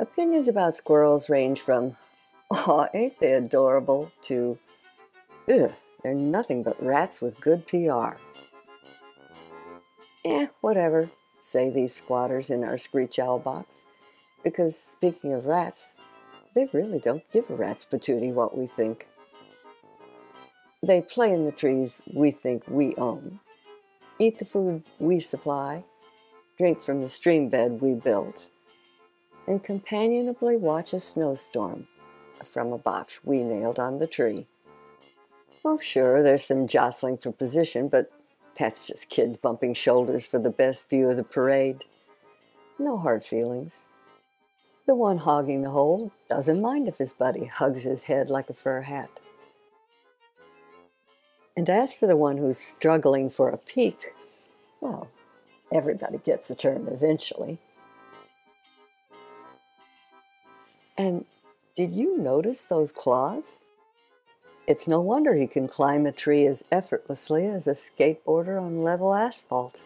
Opinions about squirrels range from, aw, ain't they adorable, to, ugh, they're nothing but rats with good PR. Eh, whatever, say these squatters in our screech owl box. Because speaking of rats, they really don't give a rat's patootie what we think. They play in the trees we think we own, eat the food we supply, drink from the stream bed we built, and companionably watch a snowstorm from a box we nailed on the tree. Oh, sure, there's some jostling for position, but that's just kids bumping shoulders for the best view of the parade. No hard feelings. The one hogging the hole doesn't mind if his buddy hugs his head like a fur hat. And as for the one who's struggling for a peek, well, everybody gets a turn eventually. And did you notice those claws? It's no wonder he can climb a tree as effortlessly as a skateboarder on level asphalt.